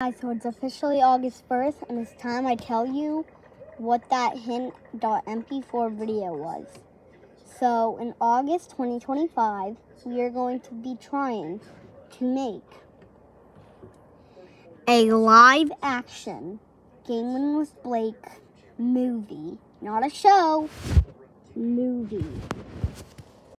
Guys, so it's officially August 1st, and it's time I tell you what that hint.mp4 video was. So, in August 2025, we are going to be trying to make a live action Gaming with Blake movie. Not a show, movie.